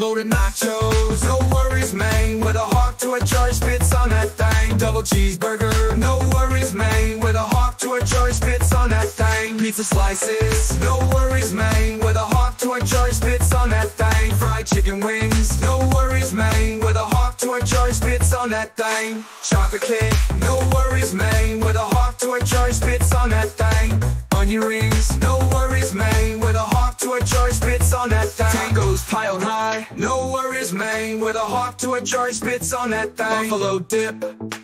Loaded nachos, no worries, man. With a hawk to a charge, spits on that thing. Double cheeseburger, no worries, man. With a hawk to a charge, spits on that thing. Pizza slices, no worries, man. With a hawk to a charge, spits on that thing. Fried chicken wings, no worries, man. With a hawk to a charge, spits on that thing. Chocolate cake, no worries, man. Spits on that thing. Piled high, no worries, man. With a hawk to a charge, spits on that thing. Buffalo dip,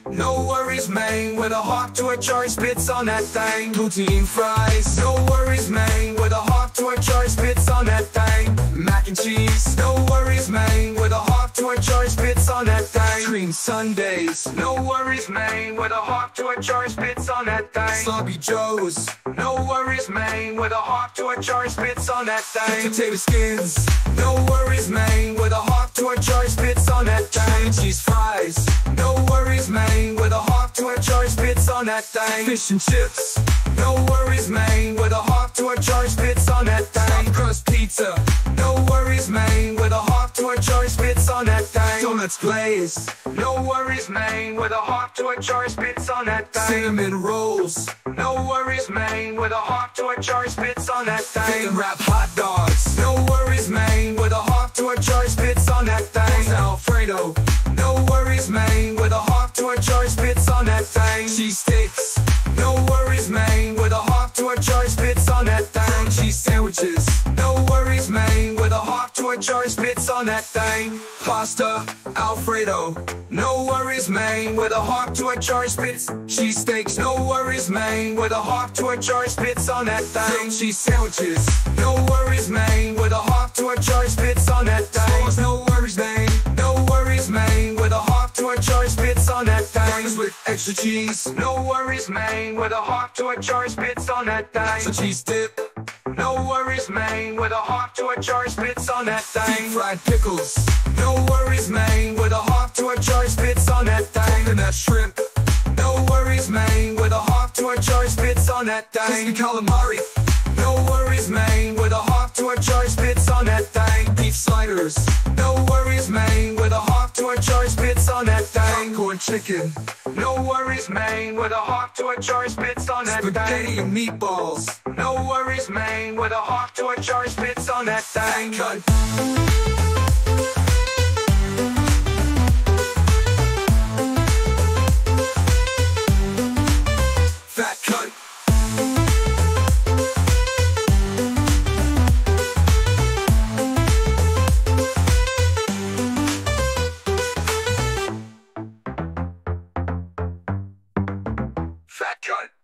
no worries, man. With a hawk to a charge, spits on that thing. Poutine fries, no worries, man. With a hawk to a charge, spits on that thing. Mac and cheese, no worries, man. With a hawk to a charge, spits on that thing. Cream Sundaes, no worries, man. With a hawk to a charge, spits on that thing. Sloppy Joes, no worries, man. With a hawk to a charge, spits on that thing. Potato skins, no worries, man. With a hawk to a charge, spits on that thing. Cheese fries, no worries, man. With a hawk to a charge, spits on that thing. Fish and chips, no worries, man. With a hawk to a charge, spits on that thing. Crust pizza, no worries, man. With a hawk to a charge, spits on that thing. Donuts glazed, no worries, man. With a hawk to a charge, spits on that thing. Cinnamon rolls, no worries, man. With a hawk to a charge, spits on that thing. Bacon wrap hot dogs, no worries, man. With a hawk to a charge, spits on that thing. Alfredo, With a hawk to charge, spits on that thing. Pasta, Alfredo, no worries, man. With a hawk to a charge, spits. Cheese steaks, no worries, man. With a hawk to a charge, spits on that thing. Cheese sandwiches, no worries, man. With a hawk to a charge, spits on that thing. Sauce, no worries, man. No worries, man. With a hawk to a charge, spits on that thing. Burgers with extra cheese, no worries, man. With a hawk to a charge, spits on that thing. So cheese dip. No worries, man. With a hawk to a charge, spits on that thing. Fried pickles. No worries, man. With a hawk to a charge, spits on that thing. Coconut shrimp. No worries, man. With a hawk to a charge, spits on that thing. Crispy calamari. No worries, man. With a hawk to a charge, spits on that thing. Beef sliders. No worries, man. With a hawk to a charge, spits on that thing. Popcorn chicken. No worries, man. With a hawk to a charge, spits on that Spaghetti thing. and meatballs. No worries, man. With a hawk to a charge, spits on that thing. Fat cut. Fat cut.